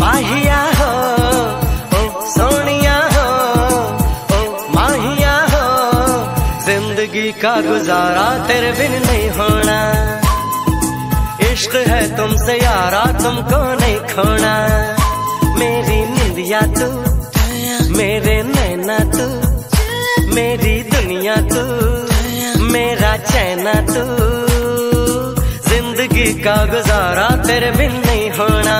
माहिया हो, ओ सोनिया हो, ओ माहिया हो, ज़िंदगी का गुजारा तेरे बिन नहीं होना। इश्क है तुमसे यारा, तुमको नहीं खोना। मेरी निंदिया तू, मेरे नैना तू, मेरी दुनिया तू, मेरा चैना तू। ज़िंदगी का गुजारा तेरे बिन नहीं होना।